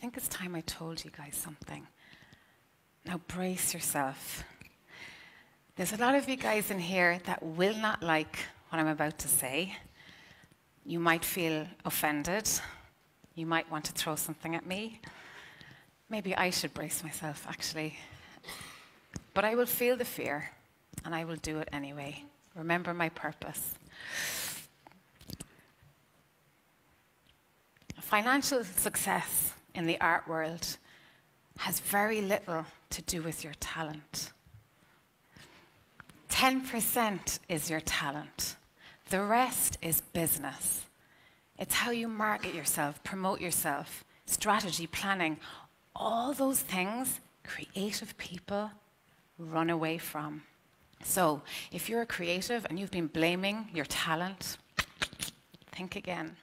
think it's time I told you guys something. Now brace yourself. There's a lot of you guys in here that will not like what I'm about to say. You might feel offended. You might want to throw something at me. Maybe I should brace myself, actually. But I will feel the fear, and I will do it anyway. Remember my purpose. Financial success in the art world has very little to do with your talent. 10% is your talent. The rest is business. It's how you market yourself, promote yourself, strategy, planning, all those things creative people run away from. So, if you're a creative and you've been blaming your talent, think again.